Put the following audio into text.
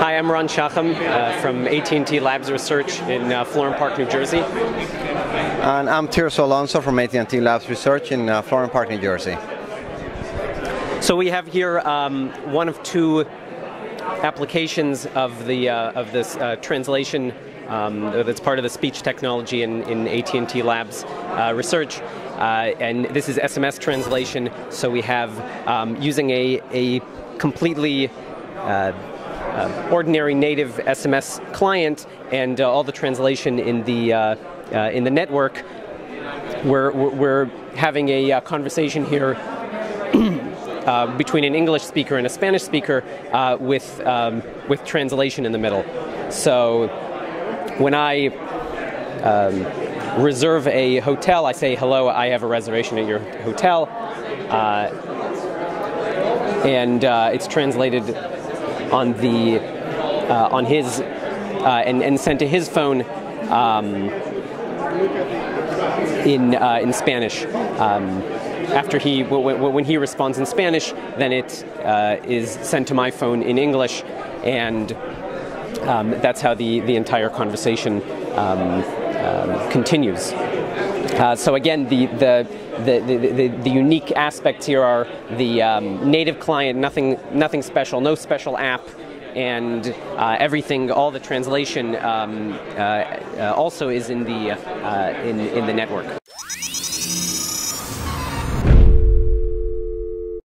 I'm Ron Shacham uh, from AT&T Labs Research in uh, Florham Park, New Jersey. And I'm Tirso Alonso from AT&T Labs Research in uh, Florham Park, New Jersey. So we have here um, one of two applications of the uh, of this uh, translation um, that's part of the speech technology in, in AT&T Labs uh, research. Uh, and this is SMS translation, so we have um, using a, a completely uh, ordinary native SMS client and all the translation in the, in the network. We're, we're having a conversation here uh, between an English speaker and a Spanish speaker uh, with, um, with translation in the middle. So when I um, reserve a hotel, I say, hello, I have a reservation at your hotel. Uh, and uh, it's translated on the uh, on his uh, and, and sent to his phone um, in uh, in Spanish. Um, after he when he responds in Spanish, then it uh, is sent to my phone in English, and um, that's how the, the entire conversation um, um, continues. Uh, so again, the, the, the, the, the, unique aspects here are the um, native client, nothing, nothing special, no special app, and uh, everything, all the translation um, uh, uh also is in the, uh, in, in the network.